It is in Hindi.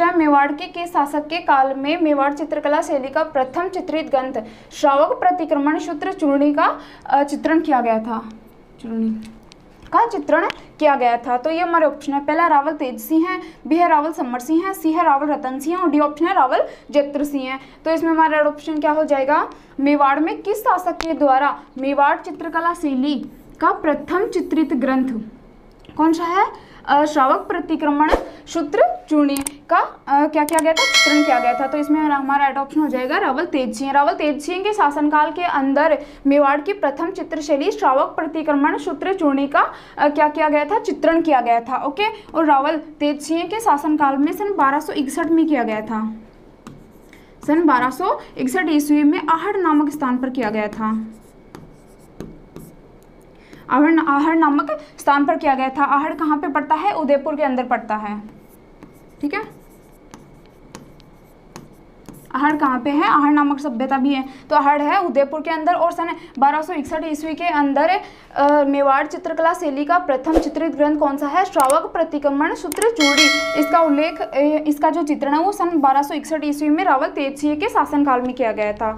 टाइम मेवाड़ के के शासक के काल में मेवाड़ चित्रकला शैली का प्रथम चित्रित ग्रंथ, श्रावक प्रतिक्रमण सूत्र चूर्णी का चित्रण किया गया था। चूर्णी। का चित्रण किया गया था? तो ये हमारे ऑप्शन है। पहला रावल तेज सिंह है, बी है रावल समर सिंह है, सी है रावल रतन सिंह और डी ऑप्शन है रावल जत्र सिंह है। तो इसमें हमारा ऑप्शन क्या हो जाएगा? मेवाड़ में किस शासक के द्वारा मेवाड़ चित्रकला शैली का प्रथम चित्रित ग्रंथ? कौन सा है? श्रावक प्रतिक्रमण सूत्र चूर्णी। का अ, क्या किया गया था? चित्रण किया गया था। तो इसमें हमारा राइट ऑप्शन हो जाएगा रावल तेज सिंह रावल तेज सिंह के शासनकाल के अंदर मेवाड़ की प्रथम चित्रशैली श्रावक प्रतिक्रमण सूत्र चूर्णी का अ, क्या किया गया था? चित्रण किया गया था ओके? और रावल तेज सिंह के शासनकाल में सन बारह में किया गया था। सन बारह ईस्वी में आहड़ नामक स्थान पर किया गया था। आहड़ आहड़ नामक स्थान पर किया गया था। आहड़ कहाँ पे पड़ता है? उदयपुर के अंदर पड़ता है। ठीक है? आहड़ कहाँ पे है? आहड़ नामक सभ्यता भी है। तो आहड़ है उदयपुर के अंदर और सन बारह ईस्वी के अंदर मेवाड़ चित्रकला शैली का प्रथम चित्रित ग्रंथ कौन सा है? श्रावक प्रतिक्रमण सूत्र चूड़ी। इसका उल्लेख इसका जो चित्रण है वो सन बारह ईस्वी में रावल तेजसी के शासनकाल में किया गया था।